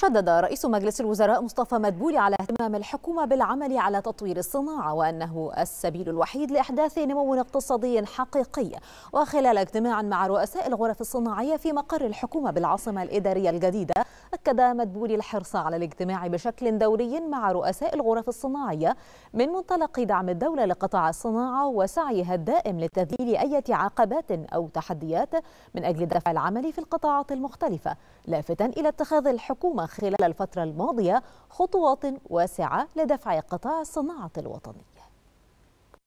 شدد رئيس مجلس الوزراء مصطفى مدبولي على اهتمام الحكومة بالعمل على تطوير الصناعة وأنه السبيل الوحيد لإحداث نمو اقتصادي حقيقي. وخلال اجتماع مع رؤساء الغرف الصناعية في مقر الحكومة بالعاصمة الإدارية الجديدة أكد مدبولي الحرص على الاجتماع بشكل دوري مع رؤساء الغرف الصناعية من منطلق دعم الدولة لقطاع الصناعة وسعيها الدائم لتذليل أي عقبات أو تحديات من أجل دفع العمل في القطاعات المختلفة لافتا إلى اتخاذ الحكومة خلال الفترة الماضية خطوات واسعة لدفع قطاع الصناعة الوطني